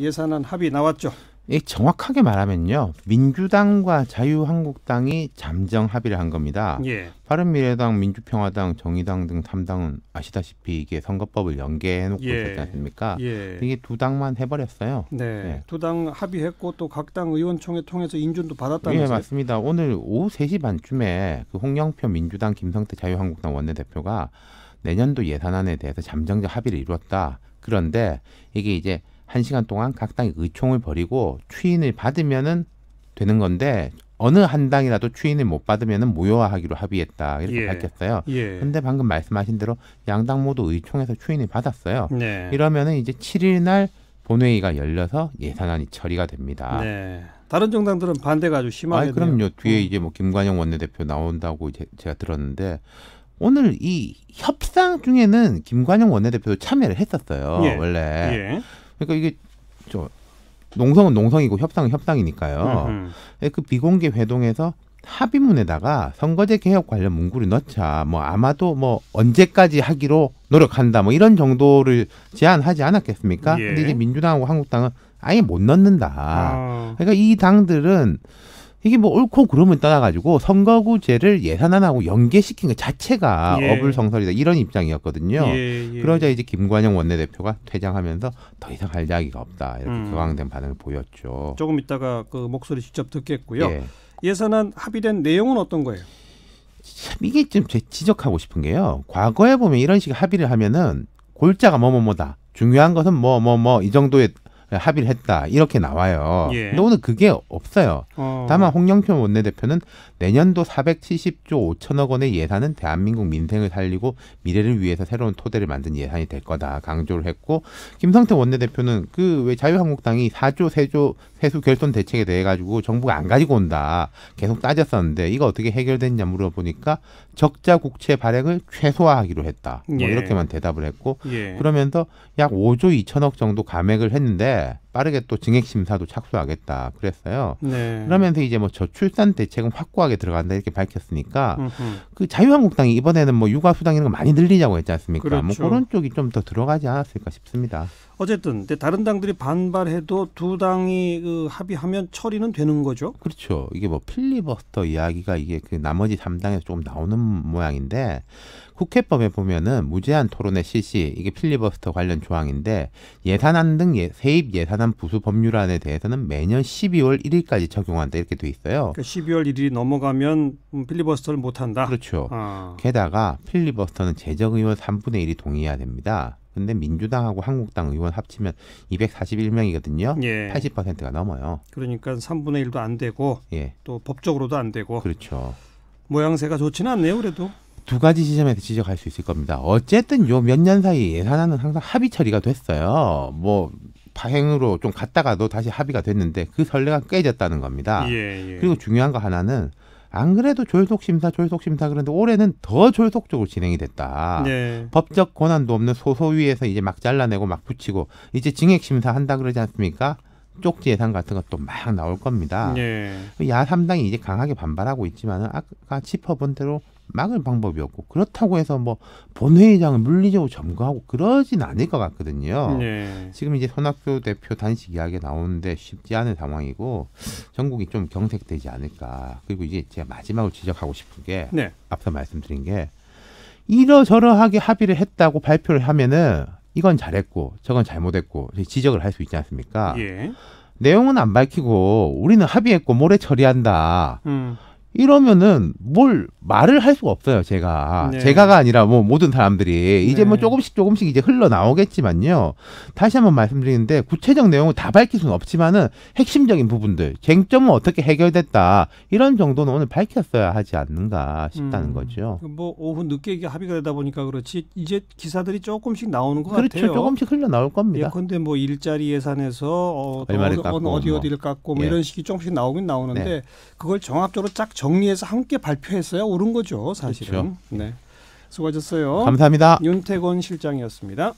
예산안 합의 나왔죠. 예, 정확하게 말하면요. 민주당과 자유한국당이 잠정 합의를 한 겁니다. 예. 바른미래당, 민주평화당, 정의당 등 3당은 아시다시피 이게 선거법을 연계해놓고 예. 있었지 않습니까? 예. 이게 두 당만 해버렸어요. 네. 네. 두당 합의했고 또 각 당 의원총회 통해서 인준도 예, 받았다면서요. 맞습니다. 오늘 오후 3시 반쯤에 그 홍영표 민주당, 김성태 자유한국당 원내대표가 내년도 예산안에 대해서 잠정적 합의를 이루었다. 그런데 이게 이제 한 시간 동안 각 당이 의총을 벌이고 추인을 받으면은 되는 건데 어느 한 당이라도 추인을 못 받으면은 무효화하기로 합의했다 이렇게 예. 밝혔어요. 예. 근데 방금 말씀하신 대로 양당 모두 의총에서 추인을 받았어요. 네. 이러면은 이제 7일 날 본회의가 열려서 예산안이 처리가 됩니다. 네. 다른 정당들은 반대가 아주 아, 심하게 그럼요. 뒤에 어. 이제 뭐 김관영 원내대표 나온다고 이제 제가 들었는데 오늘 이 협상 중에는 김관영 원내대표도 참여를 했었어요. 예. 원래. 예. 그러니까 이게 저 농성은 농성이고 협상은 협상이니까요. 음흠. 예, 그 비공개 회동에서 합의문에다가 선거제 개혁 관련 문구를 넣자. 뭐 아마도 뭐 언제까지 하기로 노력한다. 뭐 이런 정도를 제안하지 않았겠습니까? 예. 근데 이제 민주당하고 한국당은 아예 못 넣는다. 아. 그러니까 이 당들은 이게 뭐 옳고 그름을 떠나가지고 선거구제를 예산안하고 연계시킨 것 자체가 예. 어불성설이다 이런 입장이었거든요. 예, 예. 그러자 이제 김관영 원내대표가 퇴장하면서 더 이상 할 이야기가 없다 이렇게 음. 격앙된 반응을 보였죠. 조금 있다가 그 목소리 직접 듣겠고요. 예. 예산안 합의된 내용은 어떤 거예요? 참 이게 좀 제- 지적하고 싶은 게요. 과거에 보면 이런 식의 합의를 하면은 골자가 뭐뭐뭐다. 중요한 것은 뭐 뭐 뭐 이 정도의 합의를 했다 이렇게 나와요. 예. 근데 오늘 그게 없어요. 어. 다만 홍영표 원내대표는 내년도 470조 5천억 원의 예산은 대한민국 민생을 살리고 미래를 위해서 새로운 토대를 만든 예산이 될 거다 강조를 했고 김성태 원내대표는 그 왜 자유한국당이 4조 세조 세수 결손 대책에 대해 가지고 정부가 안 가지고 온다 계속 따졌었는데 이거 어떻게 해결됐냐 물어보니까 적자 국채 발행을 최소화하기로 했다 뭐 예. 이렇게만 대답을 했고 예. 그러면서 약 5조 2천억 정도 감액을 했는데 there 빠르게 또 증액 심사도 착수하겠다 그랬어요. 네. 그러면서 이제 뭐 저출산 대책은 확고하게 들어간다 이렇게 밝혔으니까 음흠. 그 자유한국당이 이번에는 뭐 육아 수당 이런 거 많이 늘리자고 했지 않습니까? 그렇죠. 뭐 그런 쪽이 좀 더 들어가지 않았을까 싶습니다. 어쨌든 다른 당들이 반발해도 두 당이 그 합의하면 처리는 되는 거죠. 그렇죠. 이게 뭐 필리버스터 이야기가 이게 그 나머지 삼당에서 조금 나오는 모양인데 국회법에 보면은 무제한 토론회 실시 이게 필리버스터 관련 조항인데 예산안 등 예, 세입 예산 안 부수 법률안에 대해서는 매년 12월 1일까지 적용한다 이렇게 돼 있어요. 그러니까 12월 1일이 넘어가면 음, 필리버스터를 못 한다. 그렇죠. 아. 게다가 필리버스터는 재적 의원 3분의 1이 동의해야 됩니다. 근데 민주당하고 한국당 의원 합치면 241명이거든요. 예. 80%가 넘어요. 그러니까 3분의 1도 안 되고 예. 또 법적으로도 안 되고 그렇죠. 모양새가 좋지는 않네요. 그래도. 두 가지 지점에서 지적할 수 있을 겁니다. 어쨌든 요 몇 년 사이 예산안은 항상 합의 처리가 됐어요. 뭐 파행으로 좀 갔다가도 다시 합의가 됐는데 그 선례가 깨졌다는 겁니다. 예, 예. 그리고 중요한 거 하나는 안 그래도 졸속 심사 졸속 심사 그런데 올해는 더 졸속적으로 진행이 됐다. 네. 법적 권한도 없는 소소위에서 이제 막 잘라내고 막 붙이고 이제 증액 심사 한다 그러지 않습니까? 쪽지 예산 같은 것도 막 나올 겁니다. 예. 야 3당이 이제 강하게 반발하고 있지만은 아까 짚어본 대로 막을 방법이 없고 그렇다고 해서 뭐 본회의장을 물리적으로 점거하고 그러진 않을 것 같거든요. 예. 지금 이제 손학규 대표 단식 이야기가 나오는데 쉽지 않은 상황이고 전국이 좀 경색되지 않을까. 그리고 이제 제가 마지막으로 지적하고 싶은 게 네. 앞서 말씀드린 게 이러저러하게 합의를 했다고 발표를 하면은 이건 잘했고 저건 잘못했고 지적을 할 수 있지 않습니까? 예. 내용은 안 밝히고 우리는 합의했고 모레 처리한다. 음. 이러면은 뭘 말을 할 수가 없어요, 제가. 네. 제가가 아니라 뭐 모든 사람들이 이제 네. 뭐 조금씩 조금씩 이제 흘러 나오겠지만요. 다시 한번 말씀드리는데 구체적 내용을 다 밝힐 수는 없지만은 핵심적인 부분들, 쟁점은 어떻게 해결됐다. 이런 정도는 오늘 밝혔어야 하지 않는가 싶다는 음. 거죠. 뭐 오후 늦게 이게 합의가 되다 보니까 그렇지 이제 기사들이 조금씩 나오는 것 그렇죠. 같아요. 조금씩 흘러 나올 겁니다. 예컨대 뭐 일자리 예산에서 어, 또 얼마를 어디, 깎고 어디 뭐. 어디를 깎고 뭐 예. 이런 식이 조금씩 나오긴 나오는데 네. 그걸 종합적으로 쫙 정리해서 함께 발표했어야 옳은 거죠 사실은. 그렇죠. 네. 수고하셨어요. 감사합니다. 윤태곤 실장이었습니다.